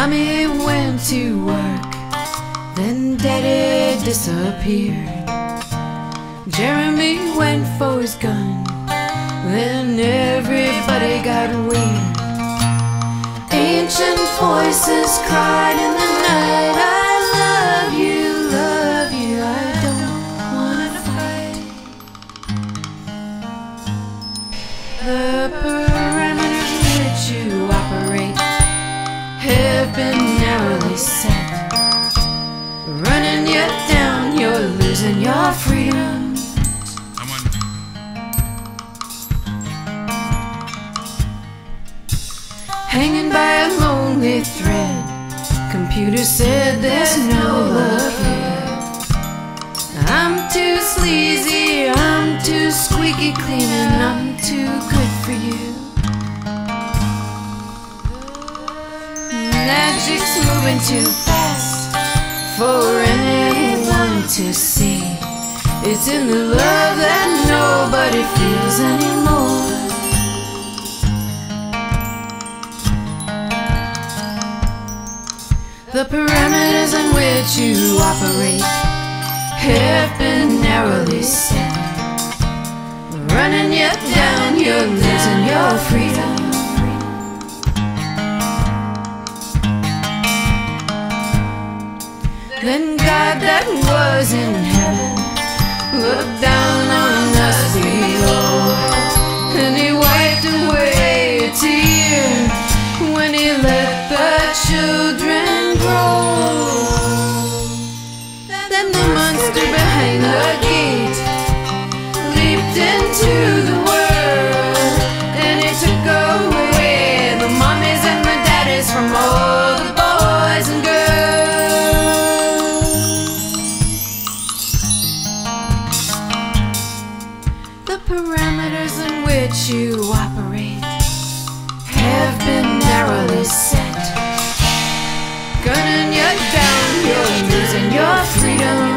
Mommy went to work, then Daddy disappeared. Jeremy went for his gun, then everybody got weird. Ancient voices cried Running you down, you're losing your freedom. Hanging by a lonely thread. Computer said there's no love here. I'm too sleazy, I'm too squeaky clean, and I'm too good for you. Magic's moving too fast for to see. It's in the love that nobody feels anymore. The parameters in which you operate have been narrowly set. Running you down, you're losing your freedom. Then God that was in heaven looked down parameters in which you operate have been narrowly set. Gunning you down, you're losing your freedom.